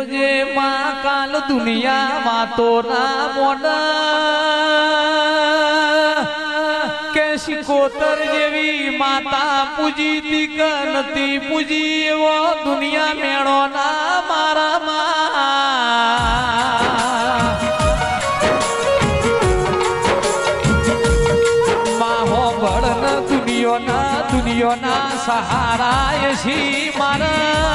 જોજે માં કાલ દુનિયામાં તો ના મોડ કે શિકોતર જેવી માતા પૂજી દીક નથી પૂજી, એવો દુનિયા મેળો ના મારા માં. દુનિયો ના દુનિયોના દુનિયોના સહારા છી મારા